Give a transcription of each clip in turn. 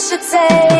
should take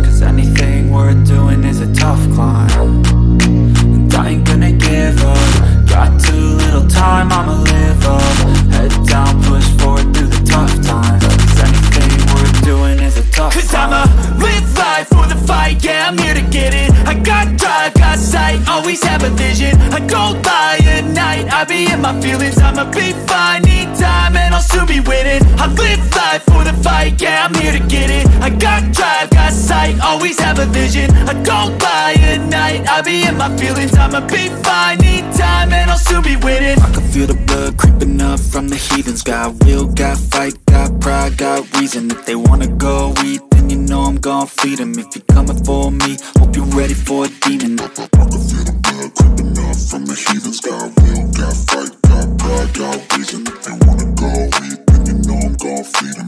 Cause anything worth doing I'ma be fine, need time, and I'll soon be winning. I can feel the blood creeping up from the heathens. Got will, got fight, got pride, got reason. If they wanna go eat, then you know I'm gon' feed them If you're coming for me, hope you're ready for a demon. I can feel the blood creeping up from the heathens. Got will, got fight, got pride, got reason. If they wanna go eat, then you know I'm gon' feed them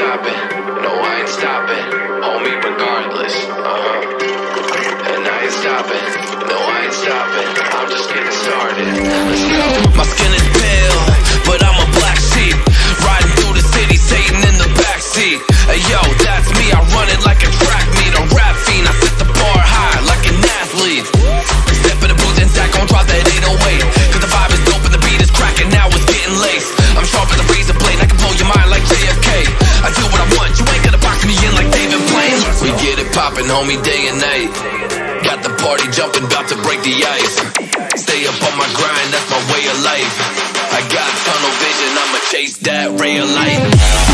stopping. No, I ain't stopping. Homie, regardless. Uh huh. And I ain't stopping. No, I ain't stopping. I'm just getting started. My skin is. homie, day and night. Got the party jumping, about to break the ice. Stay up on my grind, that's my way of life. I got tunnel vision, I'ma chase that ray of light.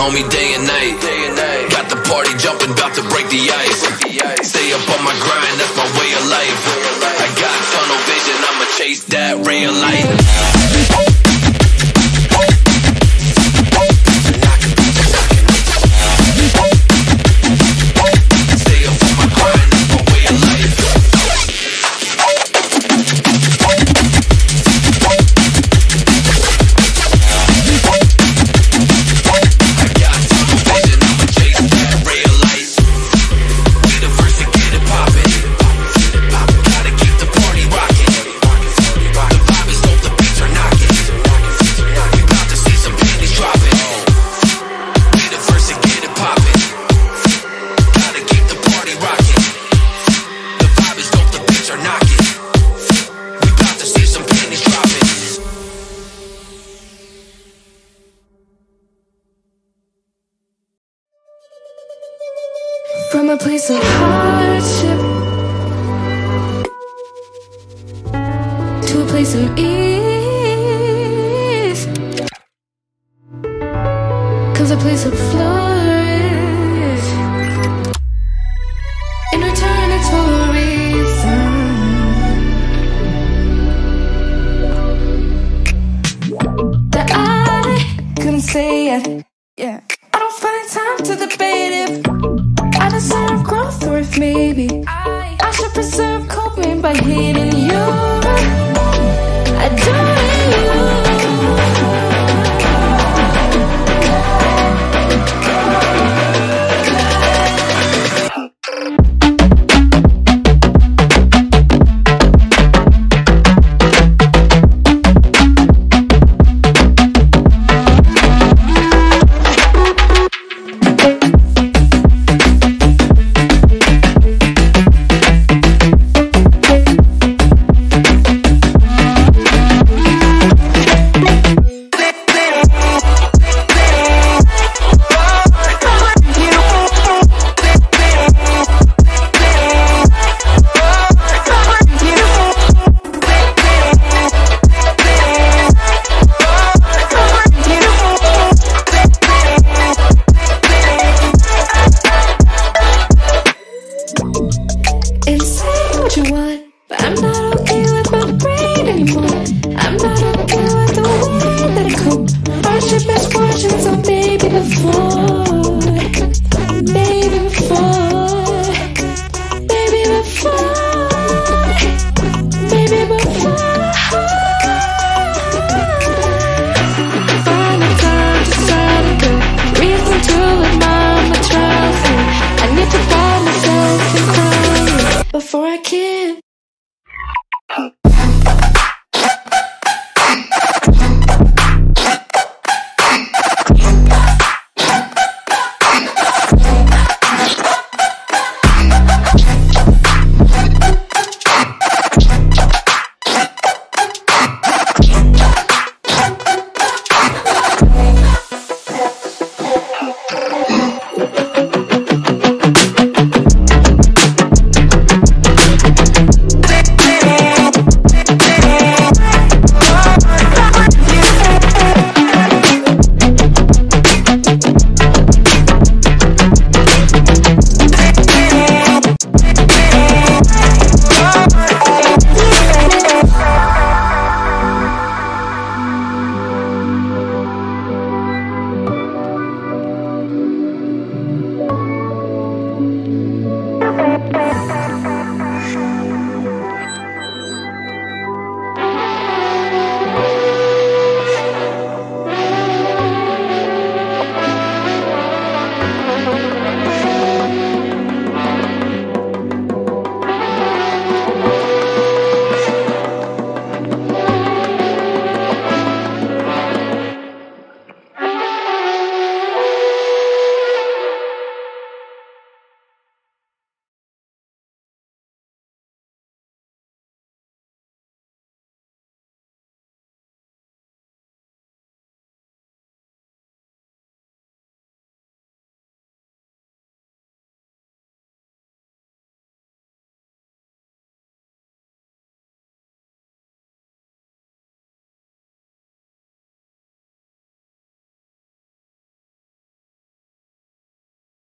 on me day and night. Got the party jumping, about to break the ice. Stay up on my grind, that's my way of life. I got tunnel vision, I'ma chase that real life. From a place of hardship To a place of ease. Cause a place of flourish. In return it's for a reason That I couldn't say yet. Yeah. I don't find time to debate if sign of growth if maybe. I, I should preserve coping by hating you.